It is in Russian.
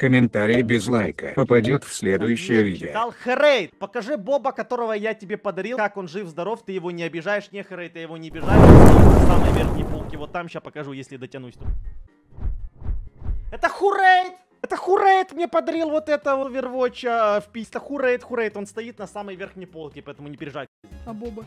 Комментарий без лайка попадет в следующее видео. Дал херейт. Покажи Боба, которого я тебе подарил. Как он жив, здоров, ты его не обижаешь. Не херейт, ты его не обижаешь. На самой верхней полке. Вот там сейчас покажу, если дотянусь. тут. Это хурейт! Это Хурейт мне подарил вот этого Overwatch а, в пись. Это Хурейт, Хурейт. Он стоит на самой верхней полке, поэтому не переживай. А Боба?